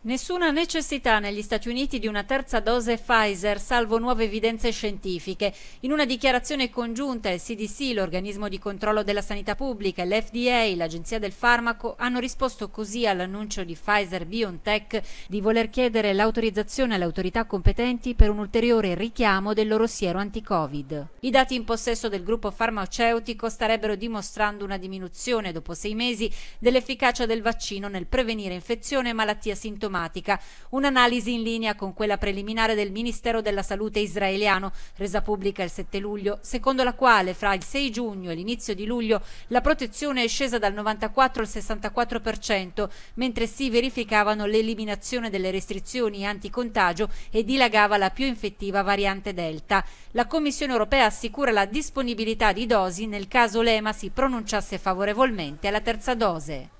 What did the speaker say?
Nessuna necessità negli Stati Uniti di una terza dose Pfizer, salvo nuove evidenze scientifiche. In una dichiarazione congiunta il CDC, l'organismo di controllo della sanità pubblica, e l'FDA, l'agenzia del farmaco, hanno risposto così all'annuncio di Pfizer BioNTech di voler chiedere l'autorizzazione alle autorità competenti per un ulteriore richiamo del loro siero anti-Covid. I dati in possesso del gruppo farmaceutico starebbero dimostrando una diminuzione dopo sei mesi dell'efficacia del vaccino nel prevenire infezione e malattia sintomatica sintomatica, un'analisi in linea con quella preliminare del Ministero della Salute israeliano, resa pubblica il 7 luglio, secondo la quale fra il 6 giugno e l'inizio di luglio la protezione è scesa dal 94 al 64%, mentre si verificavano l'eliminazione delle restrizioni anticontagio e dilagava la più infettiva variante Delta. La Commissione europea assicura la disponibilità di dosi nel caso l'EMA si pronunciasse favorevolmente alla terza dose.